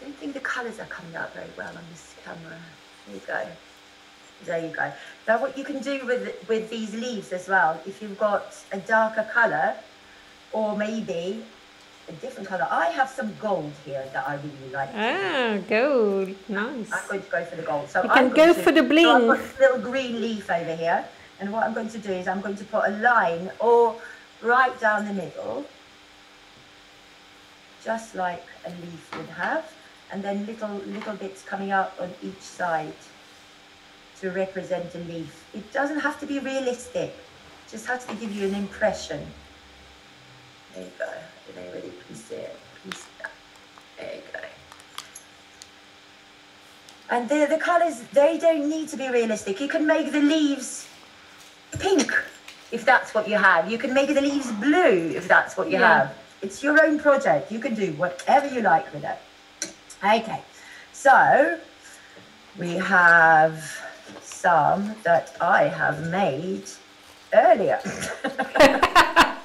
I don't think the colours are coming out very well on this camera. There you go. There you go. Now what you can do with with these leaves as well, if you've got a darker colour, or maybe a different colour. I have some gold here that I really like. Ah, gold. Nice. I'm going to go for the gold. So You can go to- for the so I've bling. got this little green leaf over here, and what I'm going to do is I'm going to put a line or right down the middle, just like a leaf would have, and then little little bits coming out on each side to represent a leaf. It doesn't have to be realistic; it just has to give you an impression. There you go. Anybody please see it? Please. There you go. And the, the colours, they don't need to be realistic. You can make the leaves pink if that's what you have. You can make the leaves blue if that's what you Yeah. have. It's your own project. You can do whatever you like with it. Okay, so we have some that I have made earlier. [LAUGHS]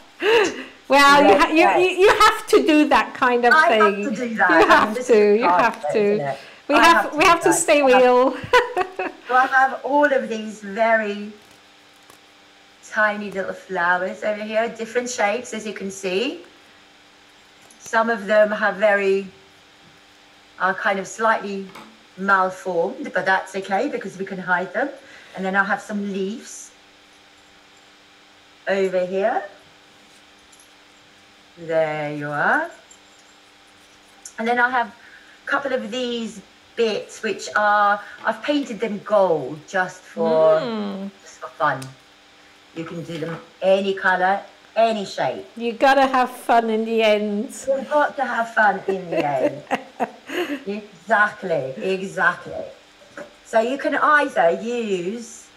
Well, you, ha- you, yes. you, you have to do that kind of I thing. have to do that. You I mean, have to. You have to. We have, have to we have to that. stay I have- real. [LAUGHS] So I have all of these very tiny little flowers over here, different shapes as you can see. Some of them have very, are kind of slightly malformed, but that's okay because we can hide them. And then I have some leaves over here. There you are. And then I have a couple of these bits which are I've painted them gold just for Mm, just for fun. You can do them any color, any shape. You've gotta have fun in the end. You've got to have fun in the end. [LAUGHS] exactly, exactly. So you can either use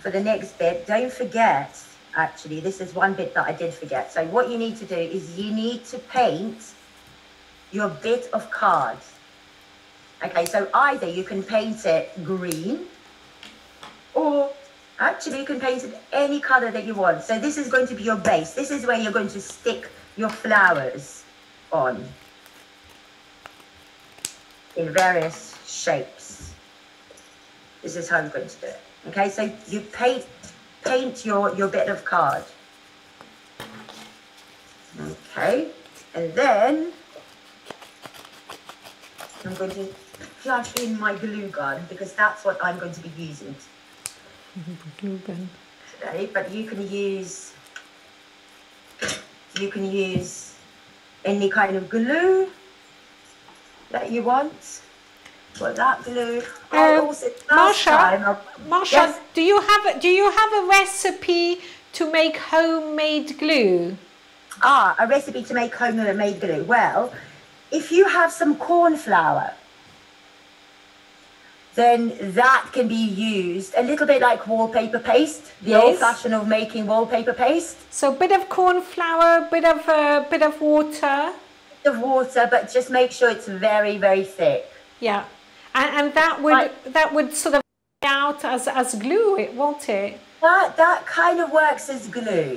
for the next bit, don't forget, actually, this is one bit that I did forget. So what you need to do is you need to paint your bit of card. Okay, so either you can paint it green or actually you can paint it any color that you want. So this is going to be your base. This is where you're going to stick your flowers on in various shapes. This is how I'm going to do it. Okay, so you paint paint your, your bit of card. Okay, and then I'm going to plug in my glue gun because that's what I'm going to be using. Today. But you can use you can use any kind of glue that you want. For that glue, Um, Marsha? Marsha, Yes. do you have a, do you have a recipe to make homemade glue? Ah, a recipe to make homemade glue. Well, if you have some corn flour, then that can be used a little bit like wallpaper paste, the Yes. old fashion of making wallpaper paste. So a bit of corn flour, bit of uh, bit of water. Bit of water, but just make sure it's very, very thick. Yeah, and, and that would Right. that would sort of out as as glue, it won't it? That that kind of works as glue.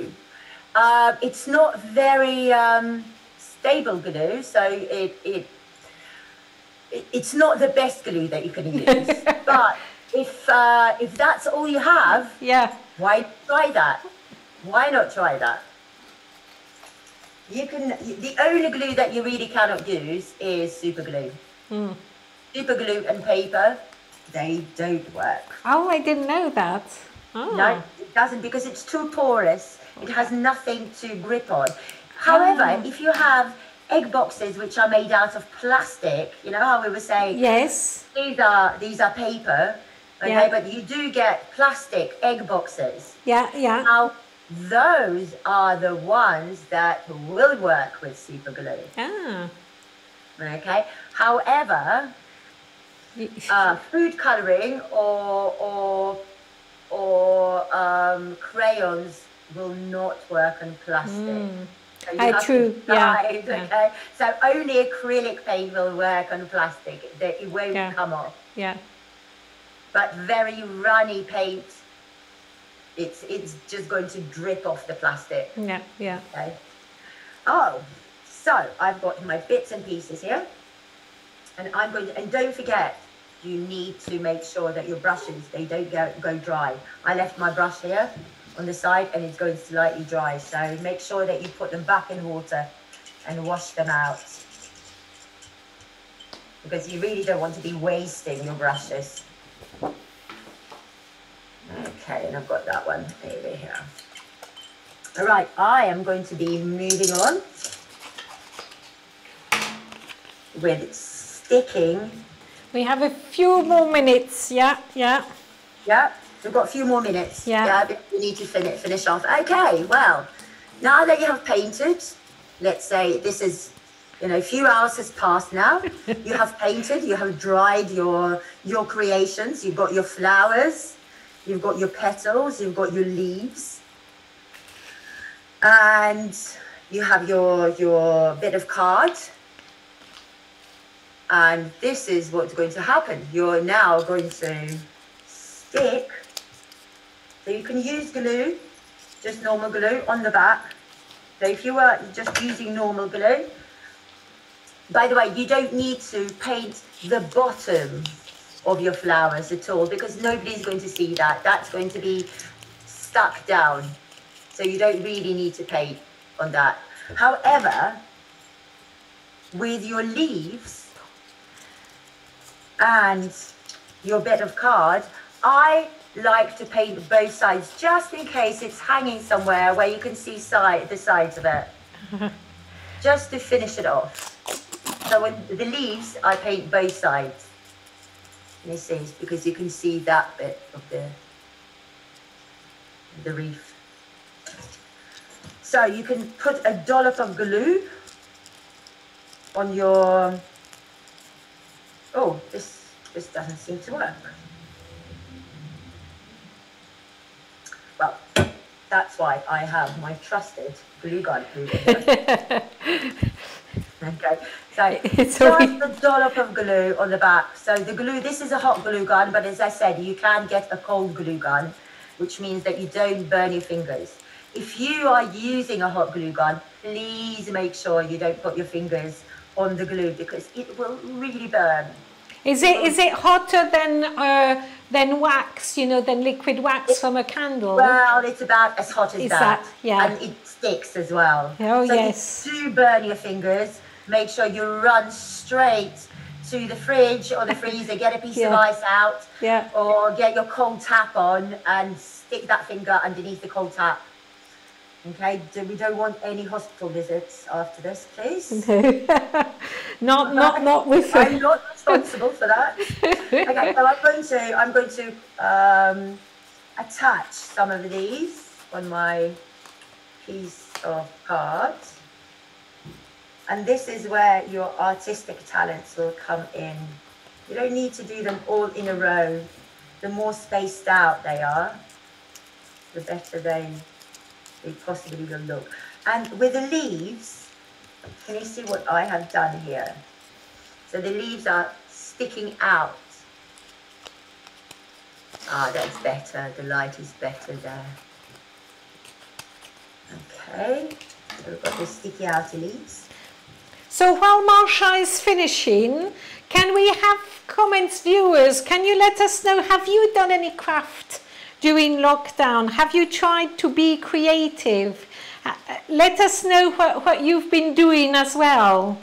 Uh, it's not very um, stable glue, so it, it it it's not the best glue that you can [LAUGHS] use. but if uh, if that's all you have, Yeah. why try that? Why not try that? You can. The only glue that you really cannot use is super glue. Mm. Super glue and paper, they don't work. Oh, I didn't know that. Oh. No, it doesn't because it's too porous. It has nothing to grip on. However, Ah. if you have egg boxes which are made out of plastic, you know how we were saying Yes. these are these are paper, okay, Yeah. but you do get plastic egg boxes. Yeah. Yeah. Now those are the ones that will work with super glue. Ah. Okay. However, [LAUGHS] uh, food coloring or or or um, crayons will not work on plastic. Mm. So uh, have true, yeah, decide, yeah. Okay. So only acrylic paint will work on plastic. That It won't Yeah. come off. Yeah. But very runny paint, it's it's just going to drip off the plastic. Yeah. Yeah. Okay. Oh, so I've got my bits and pieces here. And I'm going to, and don't forget, you need to make sure that your brushes, they don't go, go dry. I left my brush here on the side and it's going slightly dry. So make sure that you put them back in water and wash them out. Because you really don't want to be wasting your brushes. Okay, and I've got that one over here. All right, I am going to be moving on with sticking. We have a few more minutes. Yeah. Yeah. Yeah, we've got a few more minutes. Yeah. but we need to finish finish off. Okay, well, now that you have painted, let's say this is, you know, a few hours has passed now. [LAUGHS] you have painted, you have dried your your creations. You've got your flowers, you've got your petals, you've got your leaves, and you have your your bit of card. And this is what's going to happen. You're now going to stick. So you can use glue, just normal glue on the back. So if you are just using normal glue, by the way, you don't need to paint the bottom of your flowers at all because nobody's going to see that. That's going to be stuck down. So you don't really need to paint on that. However, with your leaves and your bit of card, I like to paint both sides just in case it's hanging somewhere where you can see side the sides of it. [LAUGHS] just to finish it off. So when the leaves, I paint both sides. This is because you can see that bit of the the reef. So you can put a dollop of glue on your Oh, this this doesn't seem to work. Well, that's why I have my trusted glue gun glue. [LAUGHS] okay, so It's just a dollop of glue on the back. So the glue, this is a hot glue gun, but as I said, you can get a cold glue gun, which means that you don't burn your fingers. If you are using a hot glue gun, please make sure you don't put your fingers on the glue because it will really burn. Is it is it hotter than uh, than wax? You know, then liquid wax from a candle? Well, it's about as hot as that. that- yeah. And it sticks as well. Oh, so yes. do burn your fingers, make sure you run straight to the fridge or the freezer, get a piece of [LAUGHS] ice out, Yeah. or get your cold tap on and stick that finger underneath the cold tap. Okay, do, we don't want any hospital visits after this, please. [LAUGHS] not not not with I'm not responsible for that. [LAUGHS] Okay, so I'm going to I'm going to um, attach some of these on my piece of card. And this is where your artistic talents will come in. You don't need to do them all in a row. The more spaced out they are, the better they, they possibly will look. And with the leaves, can you see what I have done here? So the leaves are sticking out. Ah, that's better. The light is better there. Okay, so we've got the sticky outer leaves. So while Marsha is finishing, can we have comments, viewers? Can you let us know, have you done any craft during lockdown? Have you tried to be creative? Uh, uh, let us know what, what you've been doing as well.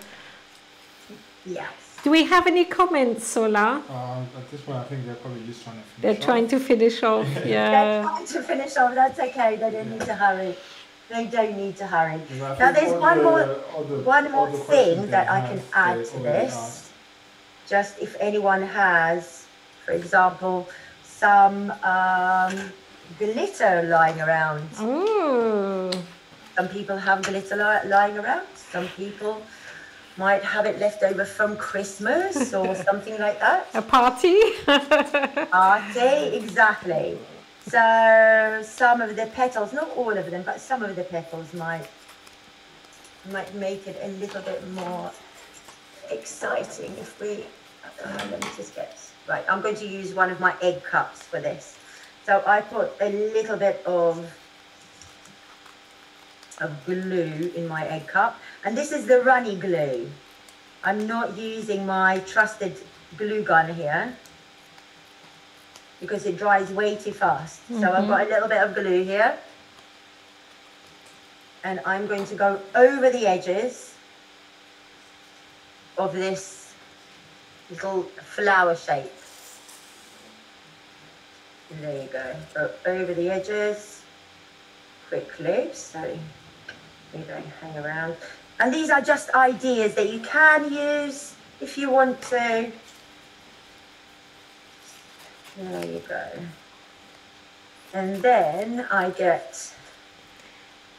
Yes. Do we have any comments, Sola? Uh, at this point, I think they're probably just trying to finish They're off. trying to finish off, [LAUGHS] They're yeah. trying to finish off. That's okay. They don't need to hurry. They don't need to hurry. Because Now there's all one the- more all the- one more thing that I can add to this. asked. Just if anyone has, for example, some um, glitter lying around. Ooh. Some people have glitter li- lying around. Some people might have it left over from Christmas or [LAUGHS] something like that. A party? [LAUGHS] Party, exactly. So some of the petals, not all of them, but some of the petals might might make it a little bit more exciting if we. Uh, let me just get right. I'm going to use one of my egg cups for this. So I put a little bit of of glue in my egg cup, and this is the runny glue. I'm not using my trusted glue gun here because it dries way too fast. So I've mm-hmm. got a little bit of glue here. And I'm going to go over the edges of this little flower shape. And there you go. Go over the edges quickly. So they don't hang around. And these are just ideas that you can use if you want to. There you go. And then I get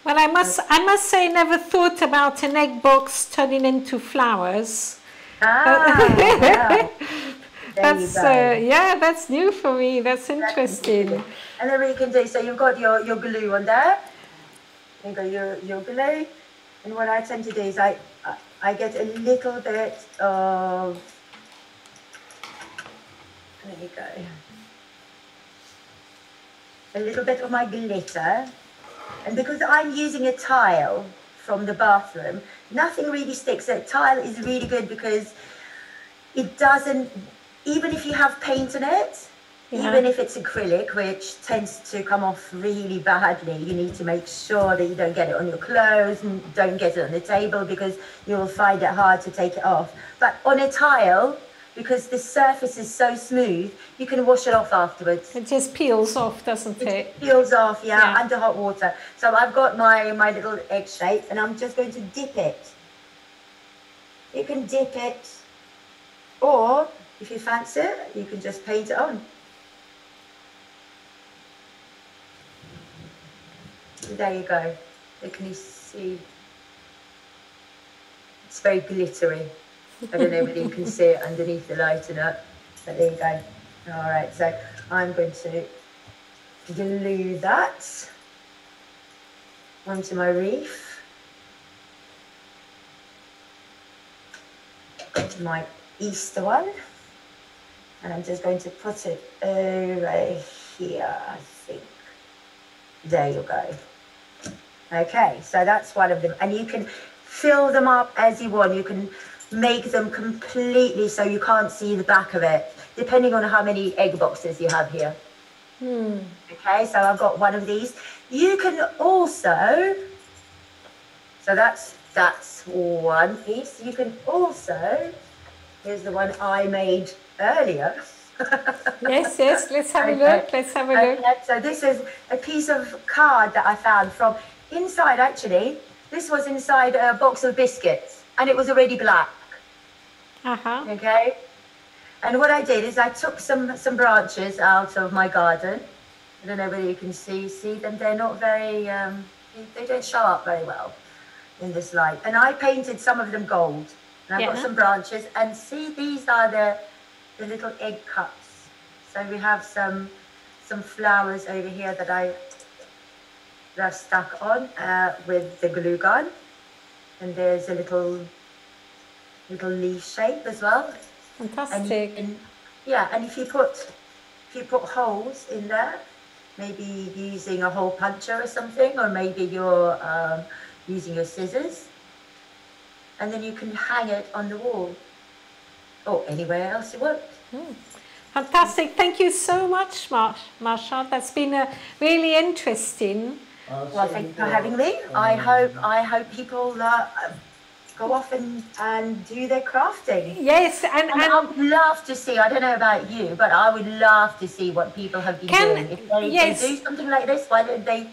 Well, I must, I must say, never thought about an egg box turning into flowers. ah, yeah. [LAUGHS] That's uh, yeah, that's new for me. That's interesting. And then we can do so. You've got your your glue on there. You got your your glue, and what I tend to do is I I- I get a little bit of. There you go. A little bit of my glitter, and because I'm using a tile from the bathroom, nothing really sticks. A tile is really good because it doesn't. Even if you have paint on it, Yeah. even if it's acrylic, which tends to come off really badly, you need to make sure that you don't get it on your clothes and don't get it on the table because you'll find it hard to take it off. But on a tile, because the surface is so smooth, you can wash it off afterwards. It just peels off, doesn't It it? peels off, yeah, Yeah. under hot water. So I've got my, my little egg shape and I'm just going to dip it. You can dip it, or if you fancy it, you can just paint it on. There you go. Can you see. It's very glittery. I don't know whether you can see it underneath the light or not, but there you go. All right, so I'm going to glue that onto my reef. My Easter one, and I'm just going to put it over here, I think. There you go. Okay, so that's one of them, and you can fill them up as you want. You can make them completely so you can't see the back of it, depending on how many egg boxes you have here. Hmm. Okay, so I've got one of these. You can also, so that's that's one piece. You can also Here's the one I made earlier. [LAUGHS] yes, yes, let's have a look. Let's have a look. Okay, so this is a piece of card that I found from inside actually. This was inside a box of biscuits and it was already black. Uh-huh. Okay. And what I did is I took some some branches out of my garden. I don't know whether you can see see them. They're not very um, they, they don't show up very well in this light. And I painted some of them gold. And I've got some branches. And see, these are the the little egg cups. So we have some some flowers over here that I that I've stuck on uh, with the glue gun. And there's a little little leaf shape as well. And you Fantastic. yeah, and if you put if you put holes in there, maybe using a hole puncher or something, or maybe you're um, using your scissors, and then you can hang it on the wall or anywhere else you want. Fantastic. Thank you so much, Mar- Marsha. That's been uh, really interesting. Uh, Well, thank you for having me. I um, hope I hope people uh, go off and, and do their crafting. Yes, and, And I would love to see, I don't know about you, but I would love to see what people have been Can- doing. If they, yes. they do something like this, why don't they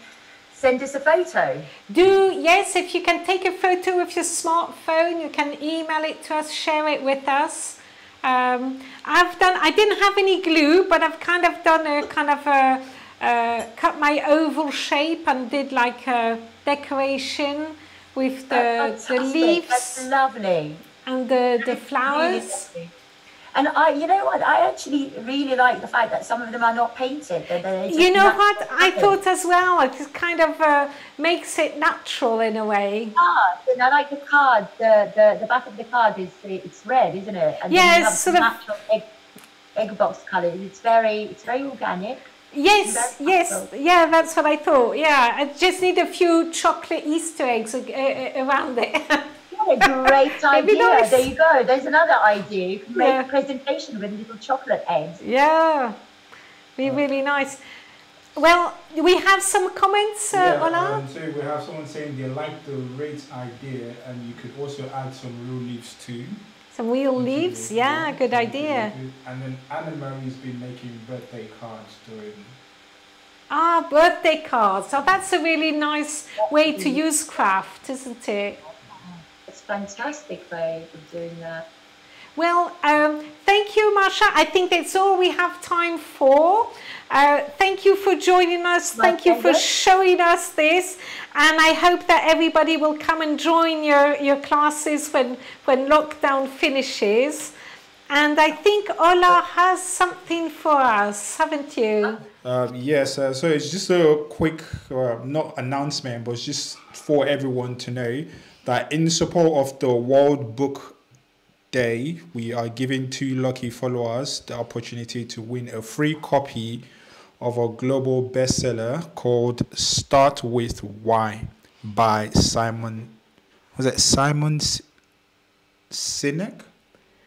send us a photo? do, yes, if you can take a photo with your smartphone, you can email it to us, share it with us. Um, I've done, I didn't have any glue, but I've kind of done a kind of a, uh, cut my oval shape and did like a decoration with the, the fantastic. That's leaves lovely. and the, the Really flowers. lovely. And I, you know what, I actually really like the fact that some of them are not painted. That they're just You know what? I thought as well, it just kind of uh, makes it natural in a way. card, and I like the card. The, the the back of the card is it's red, isn't it? And Yes, you sort the of- natural egg, egg box colours. It's very it's very organic. Yes, yes, yeah, that's what I thought. Yeah, I just need a few chocolate Easter eggs uh, uh, around it. [LAUGHS] What a great [LAUGHS] That'd be idea! nice. There you go. There's another idea. You can make Yeah. a presentation with little chocolate eggs. yeah, be really nice. Well, we have some comments, uh, yeah, Ola. um, so we have someone saying they like the rate idea, and you could also add some real leaves too. some real leaves. the- Yeah, good idea. And then Anna Marie's been making birthday cards during. Ah, birthday cards. So that's a really nice way to use craft, isn't it? It's a fantastic way of doing that. Well, um, thank you, Marsha. I think that's all we have time for. Uh, thank you for joining us. My thank you for showing us this. And I hope that everybody will come and join your, your classes when, when lockdown finishes. And I think Ola has something for us, haven't you? Um, yes, uh, so it's just a quick, uh, not announcement, but it's just for everyone to know that in support of the World Book Day, we are giving two lucky followers the opportunity to win a free copy of a global bestseller called Start With Why by Simon. Was it Simon Sinek?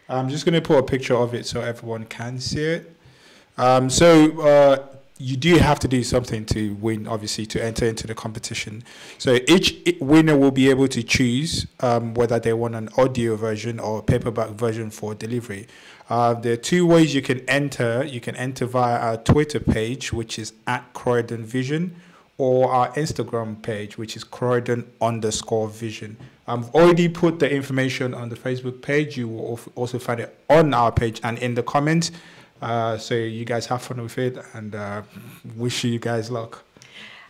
I'm just going to put a picture of it so everyone can see it. Um, so uh, you do have to do something to win, obviously, to enter into the competition. So each winner will be able to choose um, whether they want an audio version or a paperback version for delivery. Uh, there are two ways you can enter. You can enter via our Twitter page, which is at Croydon Vision, or our Instagram page, which is Croydon underscore Vision. I've already put the information on the Facebook page. You will also find it on our page and in the comments. Uh, so you guys have fun with it and uh, wish you guys luck.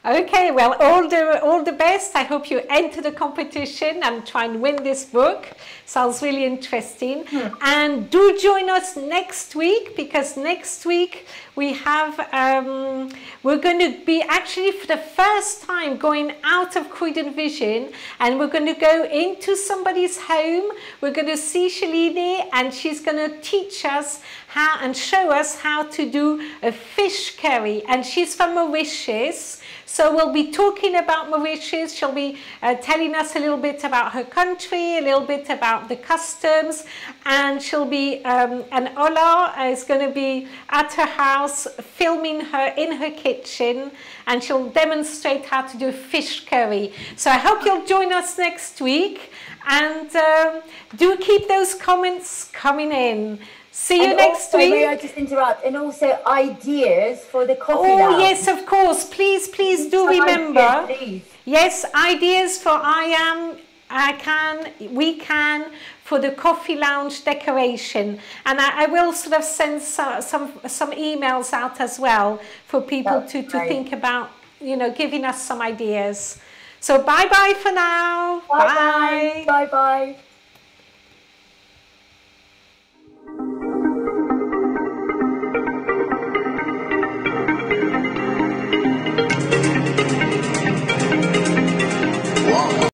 Okay, well, all the all the best. I hope you enter the competition and try and win this book. Sounds really interesting. And do join us next week because next week we have um, we're going to be actually for the first time going out of Croydon Vision and we're going to go into somebody's home. We're going to see Shalini and she's going to teach us how and show us how to do a fish curry. And she's from Mauritius. So we'll be talking about Mauritius. She'll be uh, telling us a little bit about her country, a little bit about the customs, and she'll be, um, and Ola is going to be at her house filming her in her kitchen, and she'll demonstrate how to do fish curry. So I hope you'll join us next week, and um, do keep those comments coming in. See you And next also, week. May I just interrupt? And also ideas for the coffee Oh, lounge. yes, of course. Please, please do Some ideas, remember. please. Yes, ideas for I am, I can, we can for the coffee lounge decoration. And I, I will sort of send some, some, some emails out as well for people That's to, to great. think about, you know, giving us some ideas. So bye bye for now. Bye bye. Bye bye oh